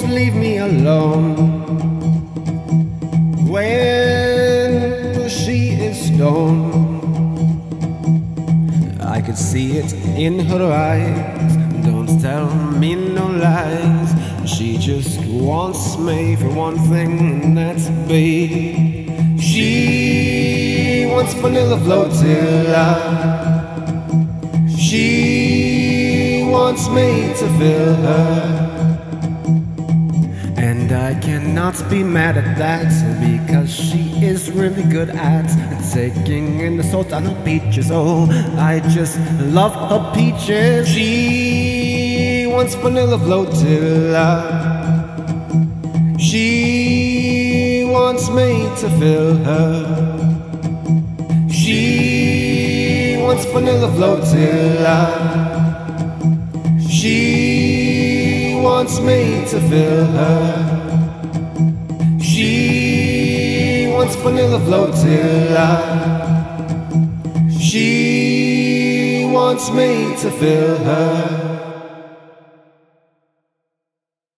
to leave me alone when she is gone. I could see it in her eyes. Don't tell me no lies. She just wants me for one thing, and that's me. She wants vanilla flotilla. She wants me to fill her cannot be mad at that because she is really good at taking in the salt on her peaches. Oh, I just love her peaches. She wants vanilla flotilla. She wants me to fill her. She wants vanilla flotilla. She wants me to fill her. Vanilla flotilla. She wants me to fill her.